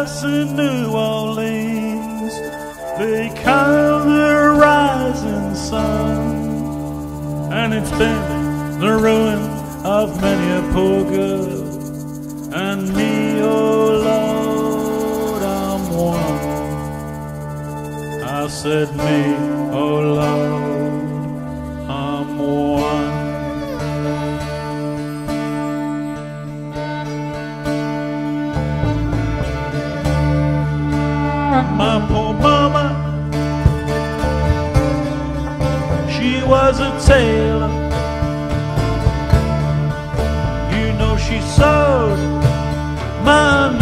in New Orleans. They call the rising sun, and it's been the ruin of many a poor girl. And me, oh Lord, I'm one. I said me. my poor mama. She was a tailor. You know she sewed my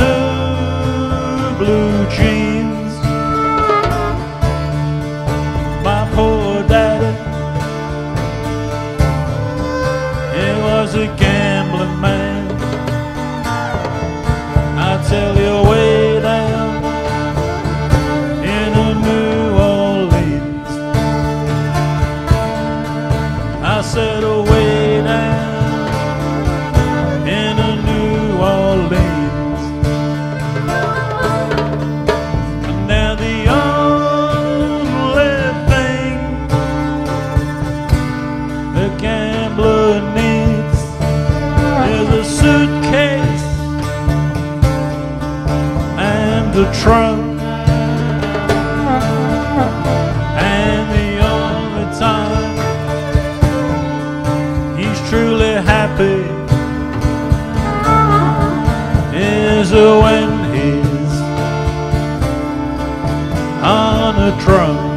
truck. And the only time he's truly happy is when he's on a truck.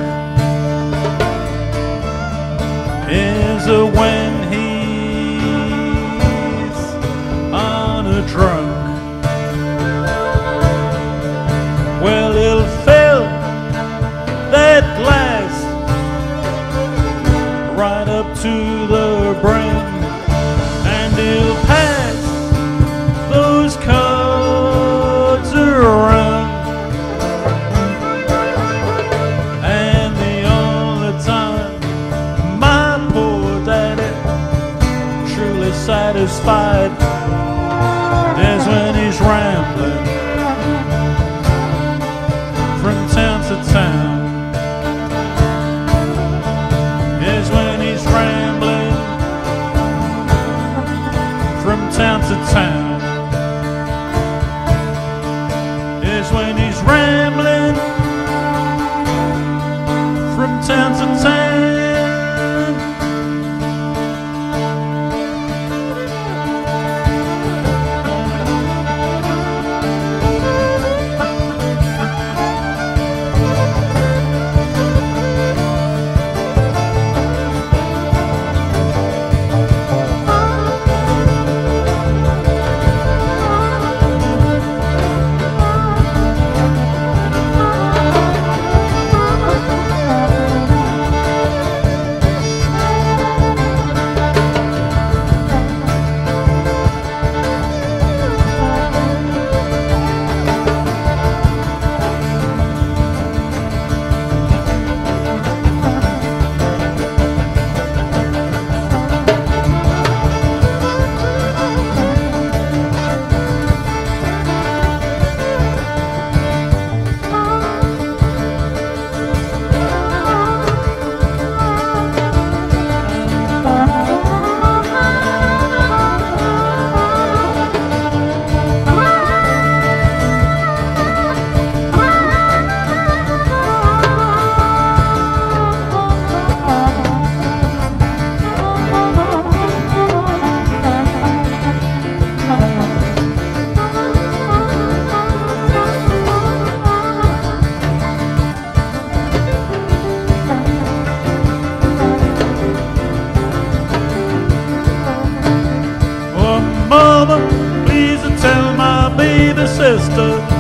the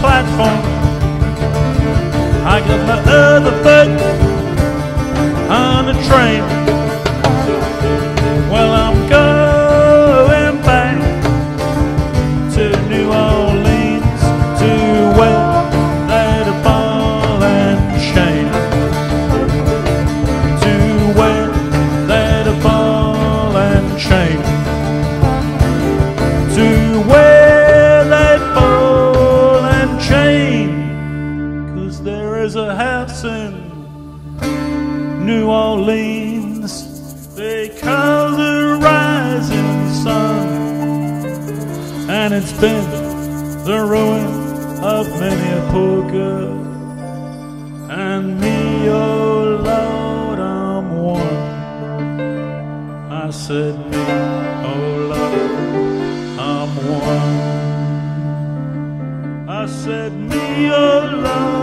platform. I got my other foot on the train. Cause there is a house in New Orleans they call the rising sun, and it's been the ruin of many a poor girl. And me, oh Lord, I'm one. I said, me, oh Lord, I'm one. I said, me, oh Lord,